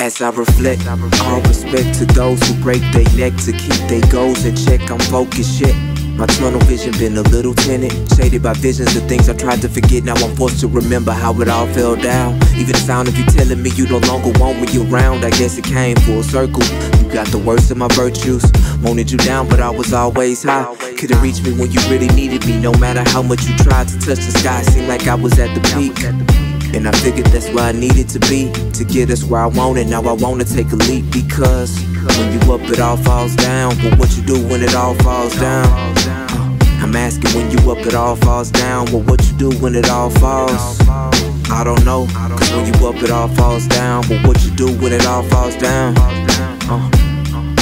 As I reflect, all respect to those who break their neck to keep their goals in check. I'm focused shit. My tunnel vision been a little tinted, shaded by visions of things I tried to forget. Now I'm forced to remember how it all fell down. Even the sound of you telling me you no longer want me around, I guess it came full circle. You got the worst of my virtues, wanted you down, but I was always high. Couldn't reach me when you really needed me, no matter how much you tried to touch the sky. Seemed like I was at the peak. And I figured that's where I needed to be to get us where I wanted. Now I wanna take a leap because when you up, it all falls down. But what you do when it all falls down? I'm asking when you up, it all falls down. But what you do when it all falls? I don't know. Cause when you up, it all falls down. But what you do when it all falls down? Uh,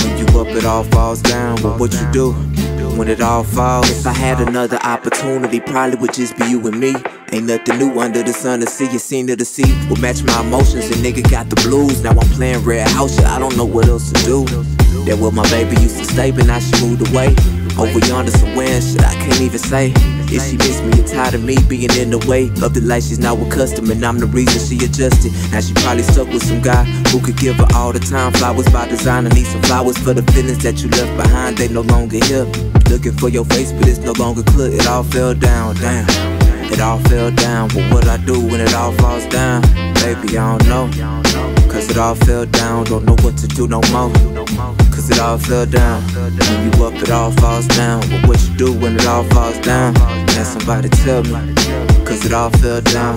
when you up, it all falls down. But what you do? When it all falls. If I had another opportunity, probably would just be you and me. Ain't nothing new under the sun to see. You seen to the sea will match my emotions. And nigga got the blues. Now I'm playing red house shit. I don't know what else to do. That where my baby used to stay, but now she moved away. Over yonder somewhere, shit I can't even say. If she miss me, you're tired of me being in the way of the life she's now accustomed, and I'm the reason she adjusted. Now she probably stuck with some guy who could give her all the time. Flowers by design, I need some flowers for the feelings that you left behind. They no longer here. Looking for your face, but it's no longer clear. It all fell down, damn. It all fell down, but what I do when it all falls down? Baby, I don't know. Cause it all fell down, don't know what to do no more. It all fell down. When you up, it all falls down. But what you do when it all falls down? Can somebody tell me? Cause it all fell down.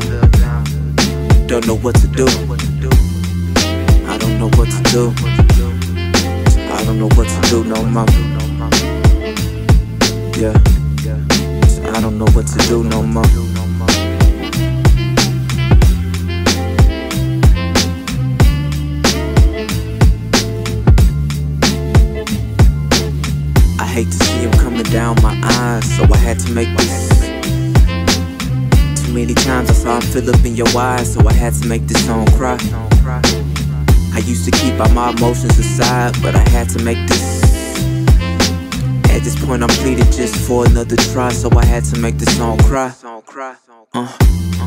Don't know what to do. I don't know what to do. I don't know what to do no more. Yeah. I don't know what to do no more. Hate to see him coming down my eyes, so I had to make this. Too many times I saw him fill up in your eyes, so I had to make this song cry. I used to keep all my emotions aside, but I had to make this. At this point, I'm pleading just for another try, so I had to make this song cry. Uh.